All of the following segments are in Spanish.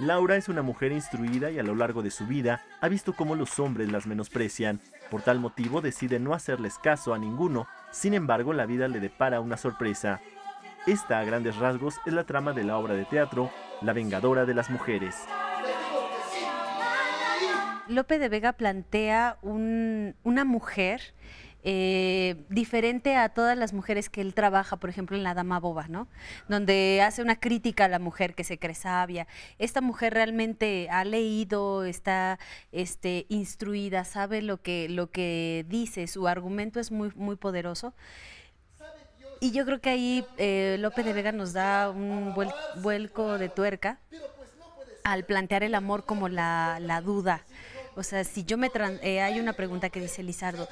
Laura es una mujer instruida y a lo largo de su vida ha visto cómo los hombres las menosprecian. Por tal motivo decide no hacerles caso a ninguno, sin embargo la vida le depara una sorpresa. Esta, a grandes rasgos, es la trama de la obra de teatro La Vengadora de las Mujeres. Lope de Vega plantea una mujer eh, diferente a todas las mujeres que él trabaja, por ejemplo, en La Dama Boba, ¿no? Donde hace una crítica a la mujer que se cree sabia. Esta mujer realmente ha leído, está este, instruida, sabe lo que, lo que dice, su argumento es muy, muy poderoso. Y yo creo que ahí eh, Lope de Vega nos da un vuelco de tuerca al plantear el amor como la, la duda, o sea, si yo me... Eh, hay una pregunta que dice Lizardo,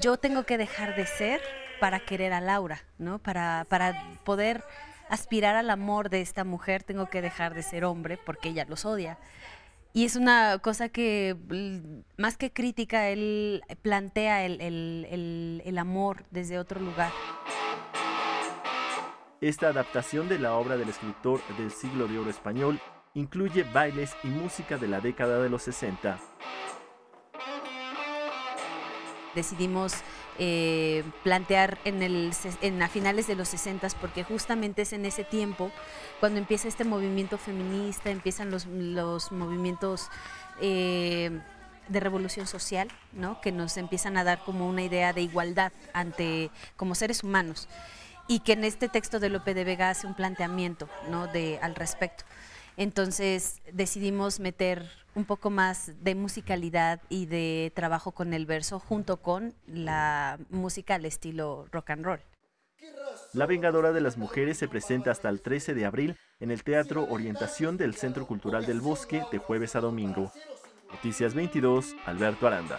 yo tengo que dejar de ser para querer a Laura, ¿no? Para, para poder aspirar al amor de esta mujer, tengo que dejar de ser hombre porque ella los odia. Y es una cosa que, más que crítica, él plantea el, el, el, amor desde otro lugar. Esta adaptación de la obra del escritor del siglo de oro español incluye bailes y música de la década de los 60. Decidimos eh, plantear en, el, en a finales de los 60 porque justamente es en ese tiempo cuando empieza este movimiento feminista, empiezan los, los movimientos eh, de revolución social, ¿no? que nos empiezan a dar como una idea de igualdad ante como seres humanos y que en este texto de Lope de Vega hace un planteamiento ¿no? de, al respecto. Entonces decidimos meter un poco más de musicalidad y de trabajo con el verso junto con la música al estilo rock and roll. La Vengadora de las Mujeres se presenta hasta el 13 de abril en el Teatro Orientación del Centro Cultural del Bosque de jueves a domingo. Noticias 22, Alberto Aranda.